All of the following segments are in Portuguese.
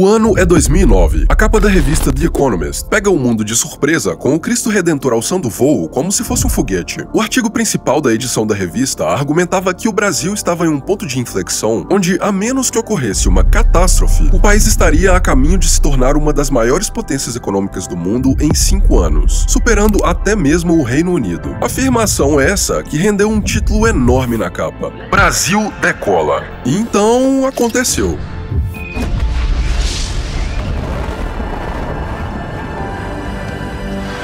O ano é 2009. A capa da revista The Economist pega o mundo de surpresa com o Cristo Redentor alçando voo como se fosse um foguete. O artigo principal da edição da revista argumentava que o Brasil estava em um ponto de inflexão onde, a menos que ocorresse uma catástrofe, o país estaria a caminho de se tornar uma das maiores potências econômicas do mundo em cinco anos, superando até mesmo o Reino Unido. Afirmação essa que rendeu um título enorme na capa: Brasil decola. Então aconteceu.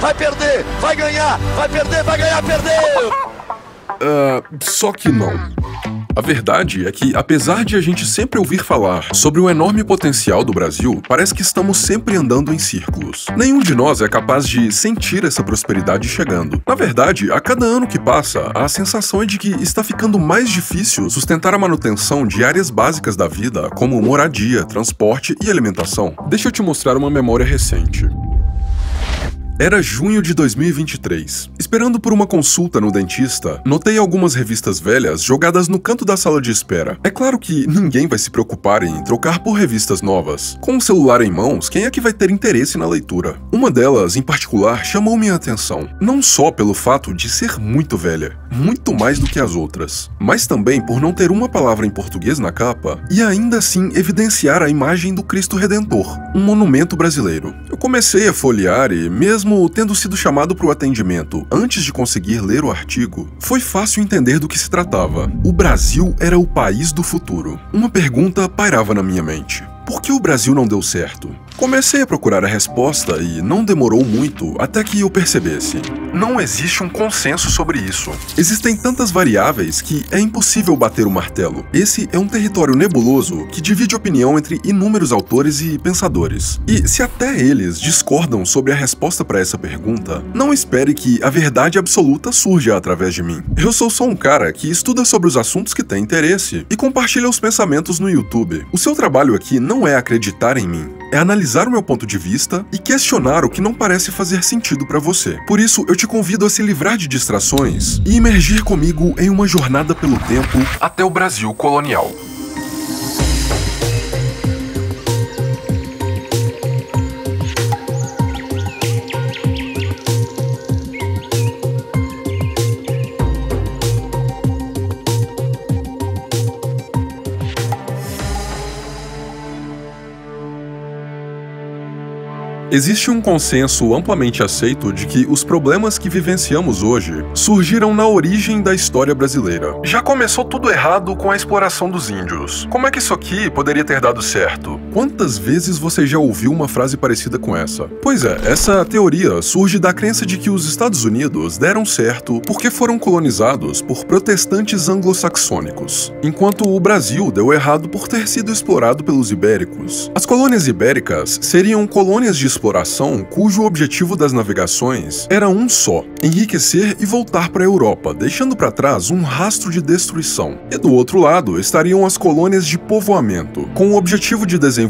Vai perder, vai ganhar, vai perder, vai ganhar, perdeu! Uh, só que não. A verdade é que, apesar de a gente sempre ouvir falar sobre o enorme potencial do Brasil, parece que estamos sempre andando em círculos. Nenhum de nós é capaz de sentir essa prosperidade chegando. Na verdade, a cada ano que passa, a sensação é de que está ficando mais difícil sustentar a manutenção de áreas básicas da vida, como moradia, transporte e alimentação. Deixa eu te mostrar uma memória recente. Era junho de 2023. Esperando por uma consulta no dentista, notei algumas revistas velhas jogadas no canto da sala de espera. É claro que ninguém vai se preocupar em trocar por revistas novas. Com o celular em mãos, quem é que vai ter interesse na leitura? Uma delas, em particular, chamou minha atenção. Não só pelo fato de ser muito velha, muito mais do que as outras, mas também por não ter uma palavra em português na capa e ainda assim evidenciar a imagem do Cristo Redentor, um monumento brasileiro. Eu comecei a folhear e, mesmo mesmo tendo sido chamado para o atendimento antes de conseguir ler o artigo, foi fácil entender do que se tratava. O Brasil era o país do futuro. Uma pergunta pairava na minha mente. Por que o Brasil não deu certo? Comecei a procurar a resposta e não demorou muito até que eu percebesse. Não existe um consenso sobre isso. Existem tantas variáveis que é impossível bater o martelo. Esse é um território nebuloso que divide opinião entre inúmeros autores e pensadores. E se até eles discordam sobre a resposta para essa pergunta, não espere que a verdade absoluta surja através de mim. Eu sou só um cara que estuda sobre os assuntos que tem interesse e compartilha os pensamentos no YouTube. O seu trabalho aqui não é acreditar em mim, é analisar o meu ponto de vista e questionar o que não parece fazer sentido para você. Por isso, eu te convido a se livrar de distrações e imergir comigo em uma jornada pelo tempo até o Brasil colonial. Existe um consenso amplamente aceito de que os problemas que vivenciamos hoje surgiram na origem da história brasileira. Já começou tudo errado com a exploração dos índios. Como é que isso aqui poderia ter dado certo? Quantas vezes você já ouviu uma frase parecida com essa? Pois é, essa teoria surge da crença de que os Estados Unidos deram certo porque foram colonizados por protestantes anglo-saxônicos, enquanto o Brasil deu errado por ter sido explorado pelos ibéricos. As colônias ibéricas seriam colônias de exploração cujo objetivo das navegações era um só: enriquecer e voltar para a Europa, deixando para trás um rastro de destruição. E do outro lado estariam as colônias de povoamento, com o objetivo de desenvolver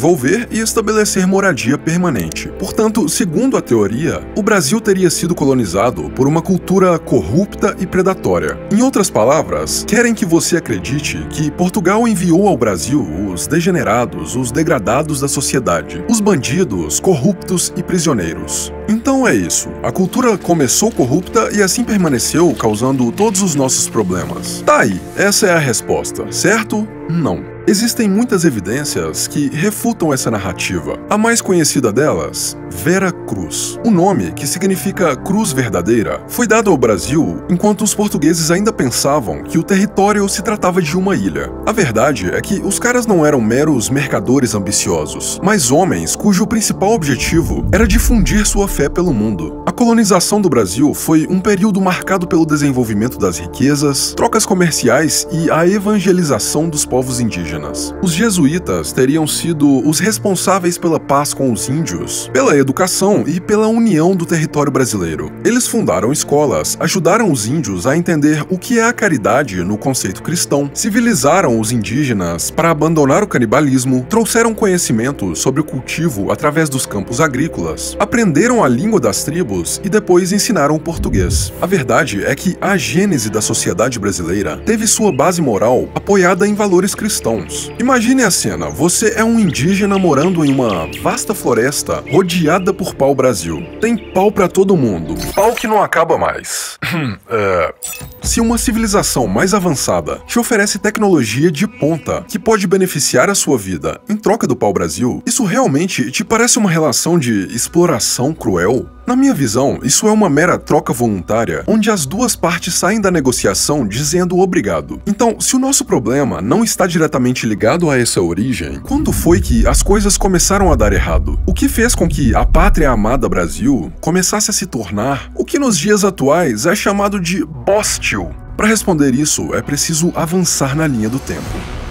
e estabelecer moradia permanente. Portanto, segundo a teoria, o Brasil teria sido colonizado por uma cultura corrupta e predatória. Em outras palavras, querem que você acredite que Portugal enviou ao Brasil os degenerados, os degradados da sociedade, os bandidos, corruptos e prisioneiros. Então é isso. A cultura começou corrupta e assim permaneceu, causando todos os nossos problemas. Tá aí, essa é a resposta, certo? Não. Existem muitas evidências que refutam essa narrativa. A mais conhecida delas, Vera Cruz. O nome, que significa cruz verdadeira, foi dado ao Brasil enquanto os portugueses ainda pensavam que o território se tratava de uma ilha. A verdade é que os caras não eram meros mercadores ambiciosos, mas homens cujo principal objetivo era difundir sua fé pelo mundo. A colonização do Brasil foi um período marcado pelo desenvolvimento das riquezas, trocas comerciais e a evangelização dos povos indígenas. Os jesuítas teriam sido os responsáveis pela paz com os índios, pela educação e pela união do território brasileiro. Eles fundaram escolas, ajudaram os índios a entender o que é a caridade no conceito cristão, civilizaram os indígenas para abandonar o canibalismo, trouxeram conhecimento sobre o cultivo através dos campos agrícolas, aprenderam a língua das tribos e depois ensinaram o português. A verdade é que a gênese da sociedade brasileira teve sua base moral apoiada em valores cristãos Imagine a cena: você é um indígena morando em uma vasta floresta rodeada por pau-brasil. Tem pau para todo mundo, pau que não acaba mais. é... Se uma civilização mais avançada te oferece tecnologia de ponta que pode beneficiar a sua vida em troca do pau-brasil, isso realmente te parece uma relação de exploração cruel? Na minha visão, isso é uma mera troca voluntária, onde as duas partes saem da negociação dizendo obrigado. Então, se o nosso problema não está diretamente ligado a essa origem, quando foi que as coisas começaram a dar errado? O que fez com que a pátria amada Brasil começasse a se tornar o que nos dias atuais é chamado de bostil? Para responder isso, é preciso avançar na linha do tempo.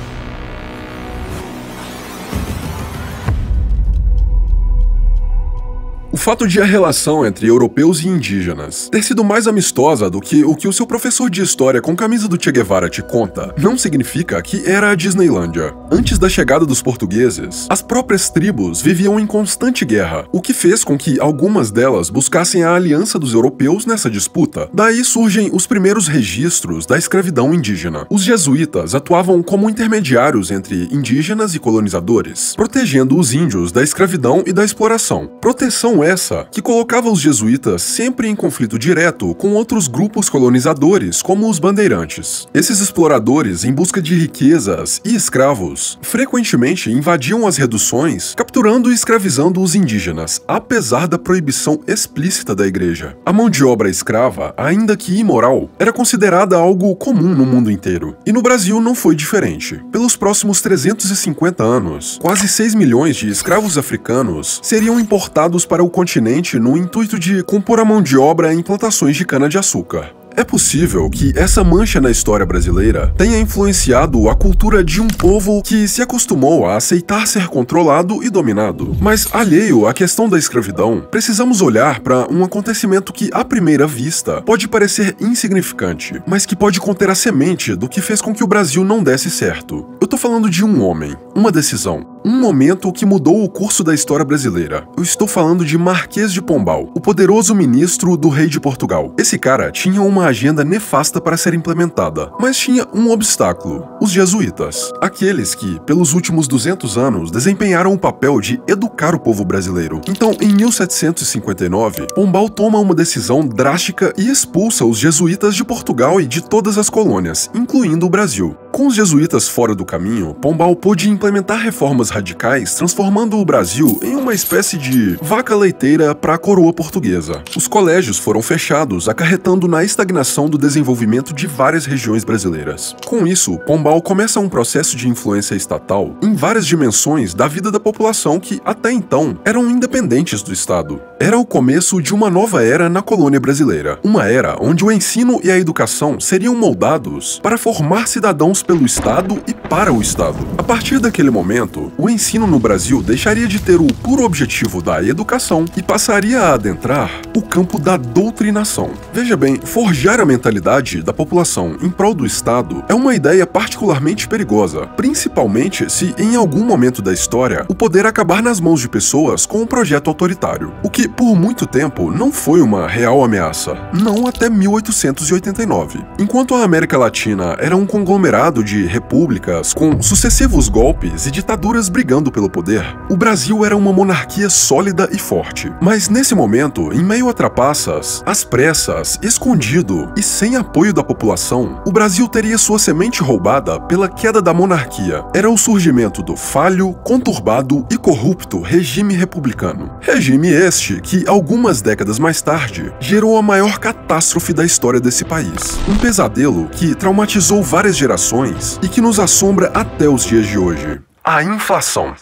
Fato de a relação entre europeus e indígenas ter sido mais amistosa do que o que o seu professor de história com camisa do Che Guevara te conta, não significa que era a Disneylândia. Antes da chegada dos portugueses, as próprias tribos viviam em constante guerra, o que fez com que algumas delas buscassem a aliança dos europeus nessa disputa. Daí surgem os primeiros registros da escravidão indígena. Os jesuítas atuavam como intermediários entre indígenas e colonizadores, protegendo os índios da escravidão e da exploração. Proteção essa que colocava os jesuítas sempre em conflito direto com outros grupos colonizadores, como os bandeirantes. Esses exploradores, em busca de riquezas e escravos, frequentemente invadiam as reduções, capturando e escravizando os indígenas, apesar da proibição explícita da igreja. A mão de obra escrava, ainda que imoral, era considerada algo comum no mundo inteiro, e no Brasil não foi diferente. Pelos próximos 350 anos, quase 6 milhões de escravos africanos seriam importados para o continente no intuito de compor a mão de obra em plantações de cana-de-açúcar. É possível que essa mancha na história brasileira tenha influenciado a cultura de um povo que se acostumou a aceitar ser controlado e dominado. Mas, alheio à questão da escravidão, precisamos olhar para um acontecimento que, à primeira vista, pode parecer insignificante, mas que pode conter a semente do que fez com que o Brasil não desse certo. Eu tô falando de um homem, uma decisão, um momento que mudou o curso da história brasileira. Eu estou falando de Marquês de Pombal, o poderoso ministro do rei de Portugal. Esse cara tinha uma agenda nefasta para ser implementada, mas tinha um obstáculo: os jesuítas. Aqueles que, pelos últimos 200 anos, desempenharam o papel de educar o povo brasileiro. Então, em 1759, Pombal toma uma decisão drástica e expulsa os jesuítas de Portugal e de todas as colônias, incluindo o Brasil. Com os jesuítas fora do caminho, Pombal pôde implementar reformas radicais, transformando o Brasil em uma espécie de vaca leiteira para a coroa portuguesa. Os colégios foram fechados, acarretando na estagnação do desenvolvimento de várias regiões brasileiras. Com isso, Pombal começa um processo de influência estatal em várias dimensões da vida da população que, até então, eram independentes do Estado. Era o começo de uma nova era na colônia brasileira, uma era onde o ensino e a educação seriam moldados para formar cidadãos pelo Estado e para o Estado. A partir daquele momento, o ensino no Brasil deixaria de ter o puro objetivo da educação e passaria a adentrar o campo da doutrinação. Veja bem, forjar a mentalidade da população em prol do Estado é uma ideia particularmente perigosa, principalmente se em algum momento da história o poder acabar nas mãos de pessoas com um projeto autoritário, o que por muito tempo não foi uma real ameaça, não até 1889. Enquanto a América Latina era um conglomerado de repúblicas com sucessivos golpes e ditaduras brigando pelo poder, o Brasil era uma monarquia sólida e forte. Mas nesse momento, em meio a trapaças, às pressas, escondido e sem apoio da população, o Brasil teria sua semente roubada pela queda da monarquia. Era o surgimento do falho, conturbado e corrupto regime republicano. Regime este que, algumas décadas mais tarde, gerou a maior catástrofe da história desse país. Um pesadelo que traumatizou várias gerações e que nos assombra até os dias de hoje. A inflação.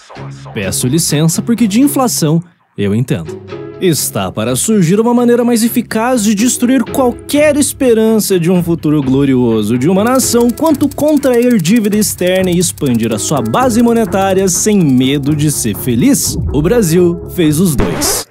Peço licença porque de inflação eu entendo. Está para surgir uma maneira mais eficaz de destruir qualquer esperança de um futuro glorioso de uma nação quanto contrair dívida externa e expandir a sua base monetária sem medo de ser feliz. O Brasil fez os dois.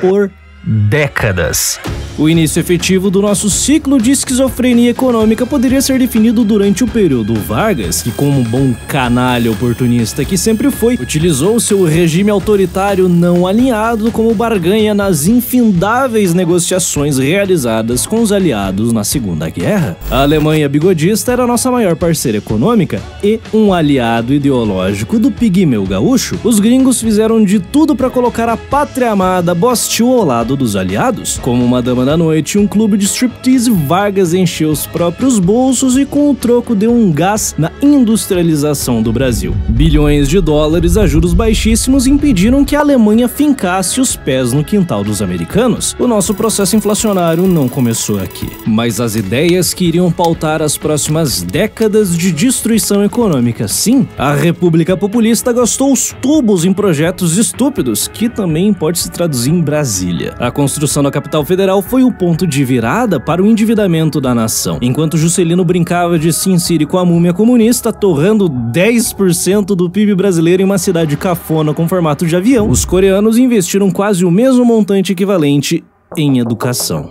Por décadas. O início efetivo do nosso ciclo de esquizofrenia econômica poderia ser definido durante o período Vargas, que, como bom canalha oportunista que sempre foi, utilizou seu regime autoritário não alinhado como barganha nas infindáveis negociações realizadas com os aliados na Segunda Guerra. A Alemanha bigodista era nossa maior parceira econômica e um aliado ideológico do pigmeu gaúcho. Os gringos fizeram de tudo para colocar a pátria amada Bostil ao lado dos aliados. Como uma dama da noite um clube de striptease, Vargas encheu os próprios bolsos e com o troco deu um gás na industrialização do Brasil. Bilhões de dólares a juros baixíssimos impediram que a Alemanha fincasse os pés no quintal dos americanos. O nosso processo inflacionário não começou aqui, mas as ideias que iriam pautar as próximas décadas de destruição econômica. Sim, a República Populista gastou os tubos em projetos estúpidos, que também pode se traduzir em Brasília. A construção da capital federal foi o ponto de virada para o endividamento da nação. Enquanto Juscelino brincava de Sin City com a múmia comunista, torrando 10% do PIB brasileiro em uma cidade cafona com formato de avião, os coreanos investiram quase o mesmo montante equivalente em educação.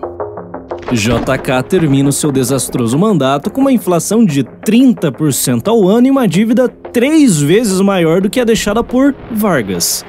JK termina o seu desastroso mandato com uma inflação de 30% ao ano e uma dívida três vezes maior do que a deixada por Vargas.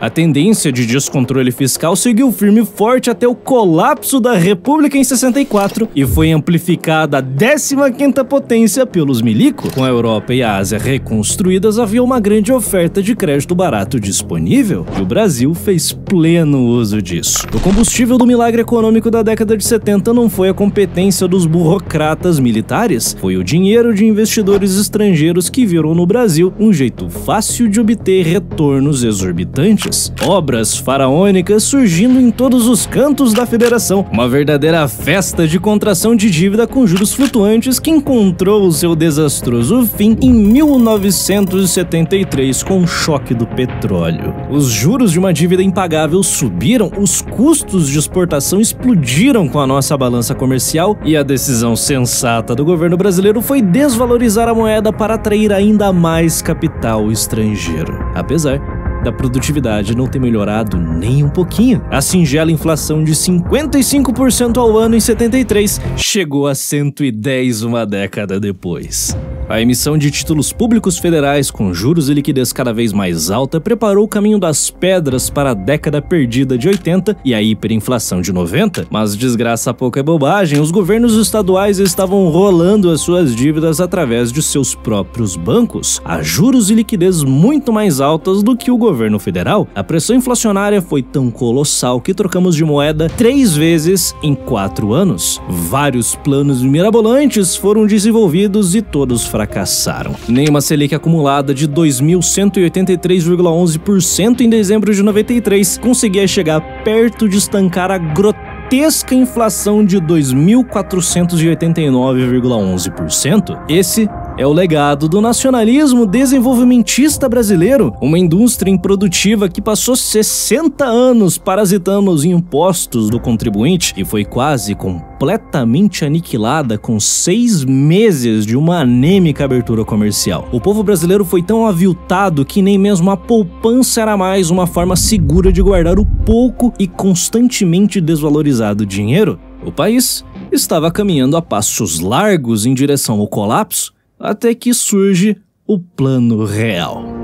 A tendência de descontrole fiscal seguiu firme e forte até o colapso da República em 64 e foi amplificada a 15ª potência pelos milico. Com a Europa e a Ásia reconstruídas, havia uma grande oferta de crédito barato disponível e o Brasil fez pleno uso disso. O combustível do milagre econômico da década de 70 não foi a competência dos burocratas militares, foi o dinheiro de investidores estrangeiros que viram no Brasil um jeito fácil de obter retornos exorbitantes obras faraônicas surgindo em todos os cantos da federação, uma verdadeira festa de contração de dívida com juros flutuantes que encontrou o seu desastroso fim em 1973 com o choque do petróleo. Os juros de uma dívida impagável subiram, os custos de exportação explodiram com a nossa balança comercial e a decisão sensata do governo brasileiro foi desvalorizar a moeda para atrair ainda mais capital estrangeiro. Apesar da produtividade não ter melhorado nem um pouquinho. A singela inflação de 55% ao ano em 73 chegou a 110 uma década depois. A emissão de títulos públicos federais com juros e liquidez cada vez mais alta preparou o caminho das pedras para a década perdida de 80 e a hiperinflação de 90. Mas desgraça pouca é bobagem, os governos estaduais estavam rolando as suas dívidas através de seus próprios bancos, a juros e liquidez muito mais altas do que o governo federal. A pressão inflacionária foi tão colossal que trocamos de moeda três vezes em quatro anos. Vários planos mirabolantes foram desenvolvidos e todos fracassaram. Nem uma Selic acumulada de 2.183,11% em dezembro de 93 conseguia chegar perto de estancar a grotesca inflação de 2.489,11%. Esse é o legado do nacionalismo desenvolvimentista brasileiro, uma indústria improdutiva que passou 60 anos parasitando os impostos do contribuinte e foi quase completamente aniquilada com seis meses de uma anêmica abertura comercial. O povo brasileiro foi tão aviltado que nem mesmo a poupança era mais uma forma segura de guardar o pouco e constantemente desvalorizado dinheiro. O país estava caminhando a passos largos em direção ao colapso até que surge o plano real.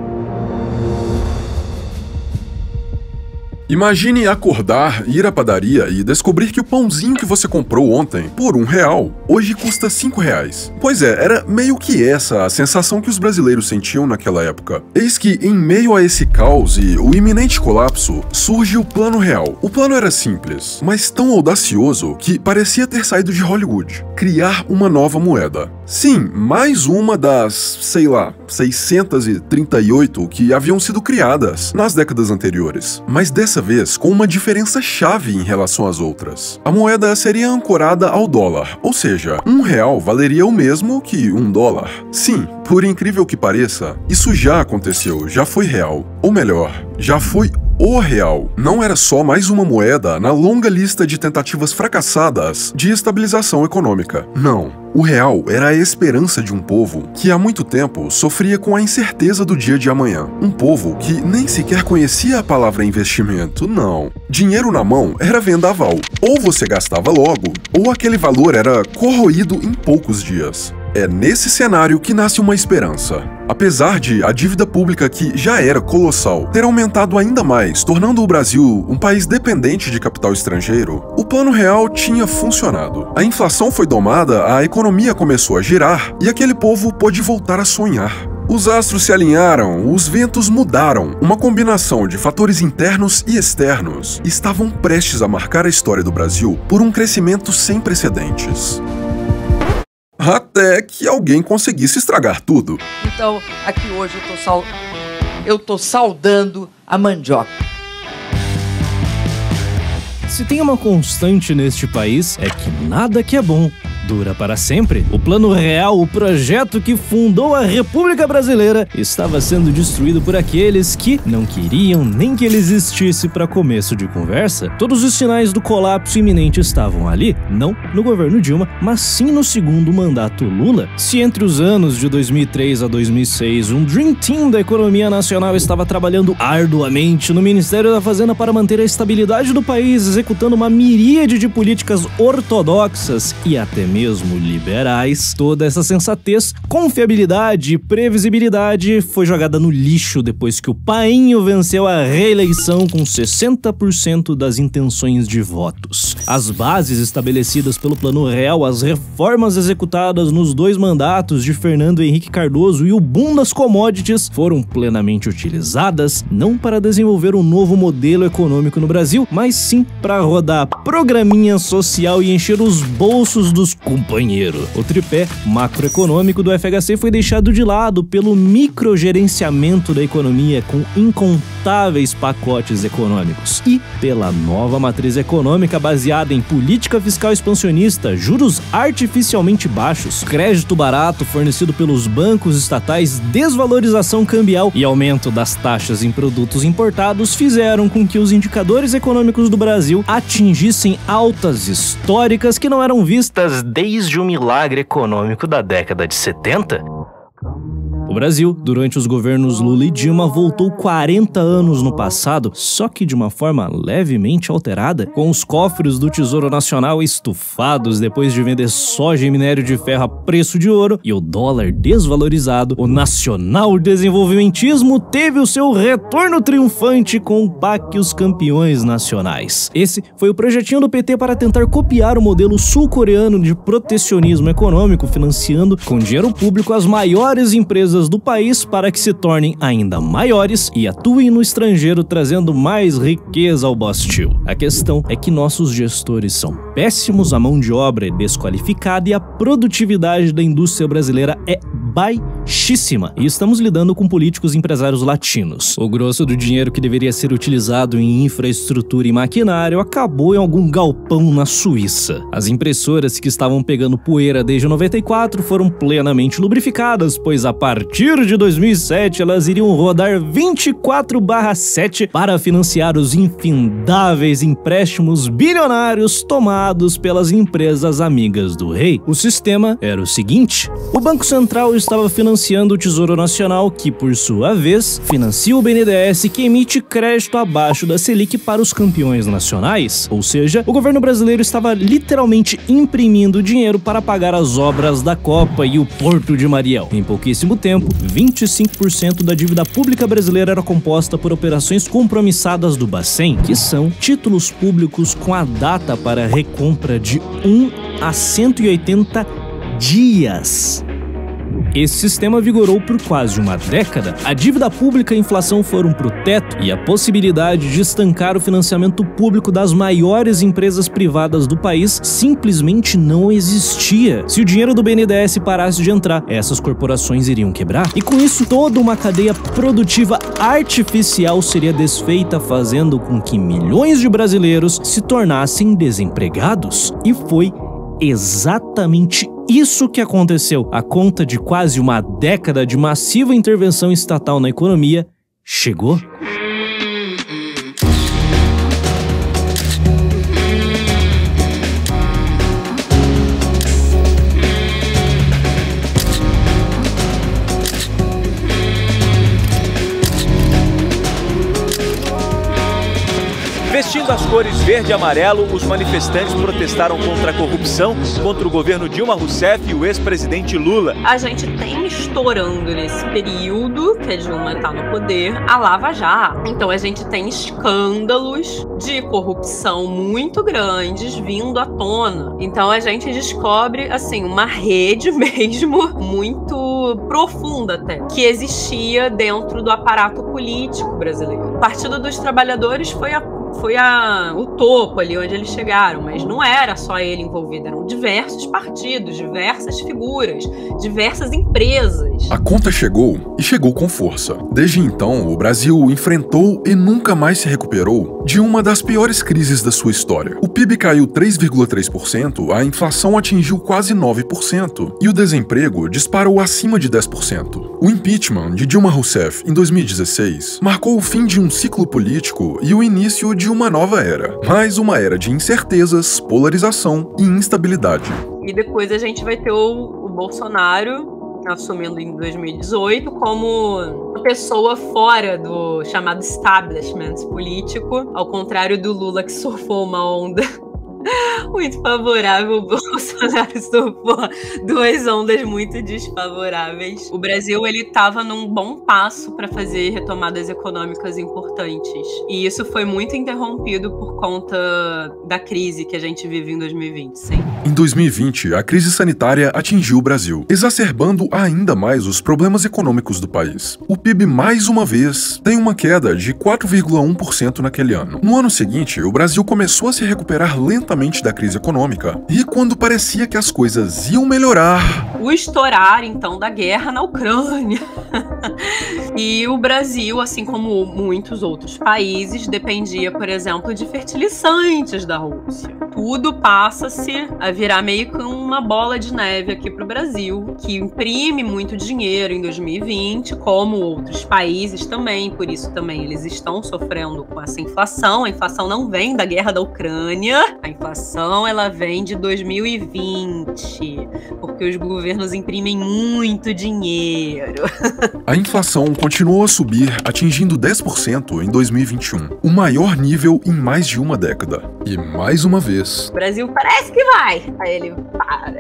Imagine acordar, ir à padaria e descobrir que o pãozinho que você comprou ontem por um real, hoje custa cinco reais. Pois é, era meio que essa a sensação que os brasileiros sentiam naquela época. Eis que, em meio a esse caos e o iminente colapso, surge o plano real. O plano era simples, mas tão audacioso que parecia ter saído de Hollywood. Criar uma nova moeda. Sim, mais uma das, sei lá, 638 que haviam sido criadas nas décadas anteriores. Mas dessa vez com uma diferença chave em relação às outras. A moeda seria ancorada ao dólar, ou seja, um real valeria o mesmo que um dólar. Sim, por incrível que pareça, isso já aconteceu, já foi real. Ou melhor, já foi o real. Não era só mais uma moeda na longa lista de tentativas fracassadas de estabilização econômica. Não. O real era a esperança de um povo que há muito tempo sofria com a incerteza do dia de amanhã. Um povo que nem sequer conhecia a palavra investimento, não. Dinheiro na mão era vendaval. Ou você gastava logo, ou aquele valor era corroído em poucos dias. É nesse cenário que nasce uma esperança. Apesar de a dívida pública, que já era colossal, ter aumentado ainda mais, tornando o Brasil um país dependente de capital estrangeiro, o plano real tinha funcionado. A inflação foi domada, a economia começou a girar e aquele povo pôde voltar a sonhar. Os astros se alinharam, os ventos mudaram. Uma combinação de fatores internos e externos estavam prestes a marcar a história do Brasil por um crescimento sem precedentes até que alguém conseguisse estragar tudo. Então, aqui hoje eu tô, sal... eu tô saudando a mandioca. Se tem uma constante neste país, é que nada que é bom dura para sempre. O Plano Real, o projeto que fundou a República Brasileira, estava sendo destruído por aqueles que não queriam nem que ele existisse para começo de conversa. Todos os sinais do colapso iminente estavam ali, não no governo Dilma, mas sim no segundo mandato Lula. Se entre os anos de 2003 a 2006 um Dream Team da economia nacional estava trabalhando arduamente no Ministério da Fazenda para manter a estabilidade do país, executando uma miríade de políticas ortodoxas e até mesmo liberais, toda essa sensatez, confiabilidade e previsibilidade foi jogada no lixo depois que o Painho venceu a reeleição com 60% das intenções de votos. As bases estabelecidas pelo Plano Real, as reformas executadas nos dois mandatos de Fernando Henrique Cardoso e o boom das commodities foram plenamente utilizadas não para desenvolver um novo modelo econômico no Brasil, mas sim para rodar programinha social e encher os bolsos dos companheiro. O tripé macroeconômico do FHC foi deixado de lado pelo microgerenciamento da economia com incontáveis pacotes econômicos e pela nova matriz econômica baseada em política fiscal expansionista, juros artificialmente baixos, crédito barato fornecido pelos bancos estatais, desvalorização cambial e aumento das taxas em produtos importados fizeram com que os indicadores econômicos do Brasil atingissem altas históricas que não eram vistas desde o milagre econômico da década de 70? Brasil, durante os governos Lula e Dilma, voltou 40 anos no passado, só que de uma forma levemente alterada, com os cofres do Tesouro Nacional estufados depois de vender soja e minério de ferro a preço de ouro e o dólar desvalorizado, o nacional desenvolvimentismo teve o seu retorno triunfante com o PAC os campeões nacionais. Esse foi o projetinho do PT para tentar copiar o modelo sul-coreano de protecionismo econômico, financiando com dinheiro público as maiores empresas empresas do país para que se tornem ainda maiores e atuem no estrangeiro trazendo mais riqueza ao Bostil. A questão é que nossos gestores são péssimos, a mão de obra é desqualificada e a produtividade da indústria brasileira é baixíssima. E estamos lidando com políticos e empresários latinos. O grosso do dinheiro que deveria ser utilizado em infraestrutura e maquinário acabou em algum galpão na Suíça. As impressoras que estavam pegando poeira desde 94 foram plenamente lubrificadas, pois a partir de 2007 elas iriam rodar 24/7 para financiar os infindáveis empréstimos bilionários tomados pelas empresas amigas do rei. O sistema era o seguinte: o Banco Central estava financiando o Tesouro Nacional, que, por sua vez, financia o BNDES, que emite crédito abaixo da Selic para os campeões nacionais. Ou seja, o governo brasileiro estava literalmente imprimindo dinheiro para pagar as obras da Copa e o Porto de Mariel. Em pouquíssimo tempo, 25% da dívida pública brasileira era composta por operações compromissadas do Bacen, que são títulos públicos com a data para recompra de 1 a 180 dias. Esse sistema vigorou por quase uma década. A dívida pública e a inflação foram para o teto e a possibilidade de estancar o financiamento público das maiores empresas privadas do país simplesmente não existia. Se o dinheiro do BNDES parasse de entrar, essas corporações iriam quebrar. E com isso, toda uma cadeia produtiva artificial seria desfeita, fazendo com que milhões de brasileiros se tornassem desempregados. E foi exatamente isso que aconteceu. A conta de quase uma década de massiva intervenção estatal na economia chegou. Vestindo as cores verde e amarelo, os manifestantes protestaram contra a corrupção, contra o governo Dilma Rousseff e o ex-presidente Lula. A gente tem estourando nesse período que a Dilma está no poder a Lava Jato. Então a gente tem escândalos de corrupção muito grandes vindo à tona. Então a gente descobre assim uma rede mesmo muito profunda até que existia dentro do aparato político brasileiro. O Partido dos Trabalhadores foi a foi a, o topo ali onde eles chegaram, mas não era só ele envolvido, eram diversos partidos, diversas figuras, diversas empresas. A conta chegou e chegou com força. Desde então, o Brasil enfrentou e nunca mais se recuperou de uma das piores crises da sua história. O PIB caiu 3,3%, a inflação atingiu quase 9% e o desemprego disparou acima de 10%. O impeachment de Dilma Rousseff em 2016 marcou o fim de um ciclo político e o início de uma nova era, mais uma era de incertezas, polarização e instabilidade. E depois a gente vai ter o, o Bolsonaro assumindo em 2018 como uma pessoa fora do chamado establishment político, ao contrário do Lula que surfou uma onda muito favorável, o Bolsonaro sofreu duas ondas muito desfavoráveis. O Brasil ele estava num bom passo para fazer retomadas econômicas importantes. E isso foi muito interrompido por conta da crise que a gente vive em 2020, sim. Em 2020, a crise sanitária atingiu o Brasil, exacerbando ainda mais os problemas econômicos do país. O PIB mais uma vez tem uma queda de 4,1% naquele ano. No ano seguinte, o Brasil começou a se recuperar lentamente da crise econômica. E quando parecia que as coisas iam melhorar. O estourar, então, da guerra na Ucrânia. e o Brasil, assim como muitos outros países, dependia, por exemplo, de fertilizantes da Rússia. Tudo passa-se a virar meio que uma bola de neve aqui para o Brasil, que imprime muito dinheiro em 2020, como outros países também. Por isso também eles estão sofrendo com essa inflação. A inflação não vem da guerra da Ucrânia, a inflação ela vem de 2020, porque os governos imprimem muito dinheiro. A inflação continuou a subir, atingindo 10% em 2021, o maior nível em mais de uma década. E mais uma vez, o Brasil parece que vai. Aí ele para.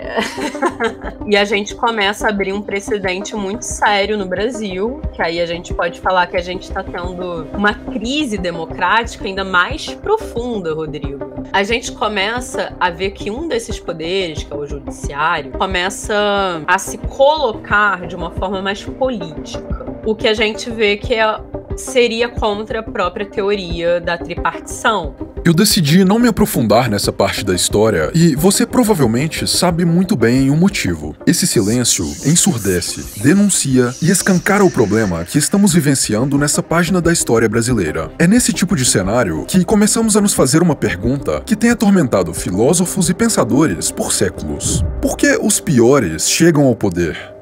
e a gente começa a abrir um precedente muito sério no Brasil, que aí a gente pode falar que a gente está tendo uma crise democrática ainda mais profunda, Rodrigo. A gente começa a ver que um desses poderes, que é o judiciário, começa a se colocar de uma forma mais política. O que a gente vê que é seria contra a própria teoria da tripartição. Eu decidi não me aprofundar nessa parte da história e você provavelmente sabe muito bem o motivo. Esse silêncio ensurdece, denuncia e escancara o problema que estamos vivenciando nessa página da história brasileira. É nesse tipo de cenário que começamos a nos fazer uma pergunta que tem atormentado filósofos e pensadores por séculos. Por que os piores chegam ao poder?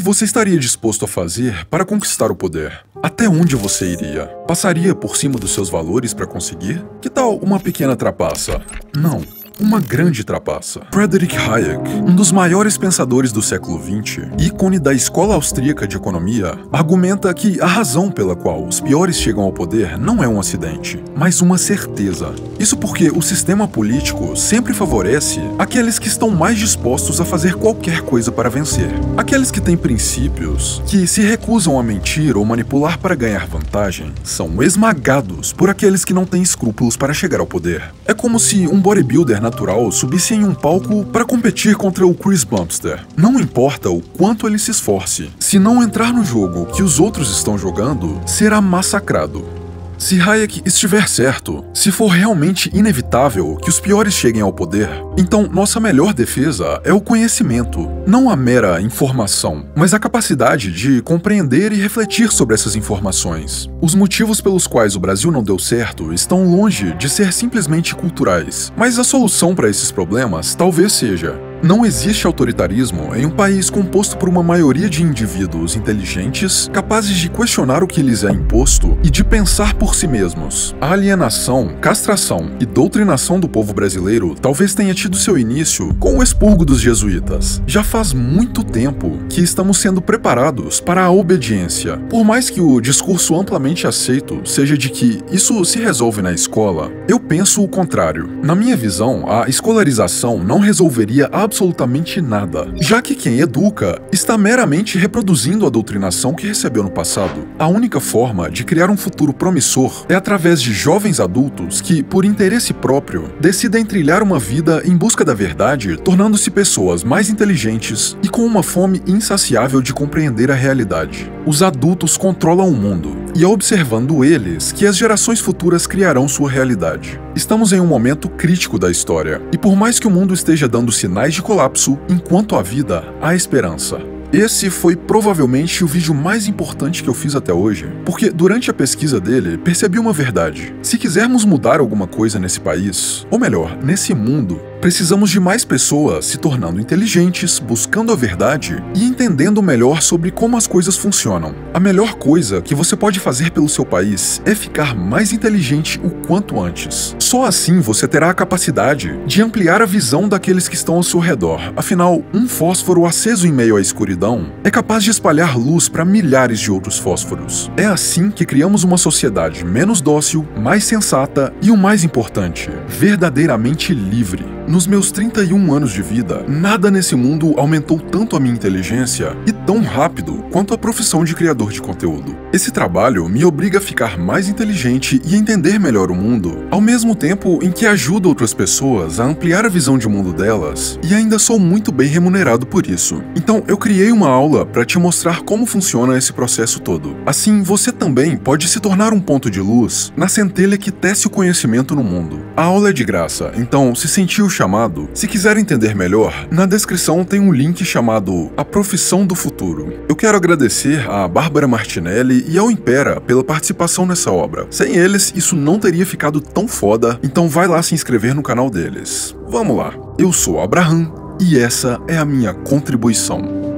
Que você estaria disposto a fazer para conquistar o poder? Até onde você iria? Passaria por cima dos seus valores para conseguir? Que tal uma pequena trapaça? Não uma grande trapaça. Friedrich Hayek, um dos maiores pensadores do século XX, ícone da escola austríaca de economia, argumenta que a razão pela qual os piores chegam ao poder não é um acidente, mas uma certeza. Isso porque o sistema político sempre favorece aqueles que estão mais dispostos a fazer qualquer coisa para vencer. Aqueles que têm princípios, que se recusam a mentir ou manipular para ganhar vantagem, são esmagados por aqueles que não têm escrúpulos para chegar ao poder. É como se um bodybuilder natural subisse em um palco para competir contra o Chris Bumster. Não importa o quanto ele se esforce, se não entrar no jogo que os outros estão jogando, será massacrado. Se Hayek estiver certo, se for realmente inevitável que os piores cheguem ao poder, então nossa melhor defesa é o conhecimento, não a mera informação, mas a capacidade de compreender e refletir sobre essas informações. Os motivos pelos quais o Brasil não deu certo estão longe de ser simplesmente culturais, mas a solução para esses problemas talvez seja Não existe autoritarismo em um país composto por uma maioria de indivíduos inteligentes, capazes de questionar o que lhes é imposto e de pensar por si mesmos. A alienação, castração e doutrinação do povo brasileiro talvez tenha tido seu início com o expurgo dos jesuítas. Já faz muito tempo que estamos sendo preparados para a obediência. Por mais que o discurso amplamente aceito seja de que isso se resolve na escola, eu penso o contrário. Na minha visão, a escolarização não resolveria absolutamente nada, já que quem educa está meramente reproduzindo a doutrinação que recebeu no passado. A única forma de criar um futuro promissor é através de jovens adultos que, por interesse próprio, decidem trilhar uma vida em busca da verdade, tornando-se pessoas mais inteligentes e com uma fome insaciável de compreender a realidade. Os adultos controlam o mundo, e é observando eles que as gerações futuras criarão sua realidade. Estamos em um momento crítico da história, e por mais que o mundo esteja dando sinais de colapso, enquanto há vida, há esperança. Esse foi provavelmente o vídeo mais importante que eu fiz até hoje, porque durante a pesquisa dele percebi uma verdade. Se quisermos mudar alguma coisa nesse país, ou melhor, nesse mundo, Precisamos de mais pessoas se tornando inteligentes, buscando a verdade e entendendo melhor sobre como as coisas funcionam. A melhor coisa que você pode fazer pelo seu país é ficar mais inteligente o quanto antes. Só assim você terá a capacidade de ampliar a visão daqueles que estão ao seu redor. Afinal, um fósforo aceso em meio à escuridão é capaz de espalhar luz para milhares de outros fósforos. É assim que criamos uma sociedade menos dócil, mais sensata e o mais importante, verdadeiramente livre. Nos meus 31 anos de vida, nada nesse mundo aumentou tanto a minha inteligência e tão rápido quanto a profissão de criador de conteúdo. Esse trabalho me obriga a ficar mais inteligente e entender melhor o mundo, ao mesmo tempo em que ajuda outras pessoas a ampliar a visão de mundo delas, e ainda sou muito bem remunerado por isso. Então eu criei uma aula para te mostrar como funciona esse processo todo. Assim, você também pode se tornar um ponto de luz na centelha que tece o conhecimento no mundo. A aula é de graça, então se sentiu chamado, se quiser entender melhor, na descrição tem um link chamado A Profissão do Futuro. Eu quero agradecer a Bárbara Martinelli e ao Impera pela participação nessa obra. Sem eles, isso não teria ficado tão foda, então vai lá se inscrever no canal deles. Vamos lá, eu sou Abraham e essa é a minha contribuição.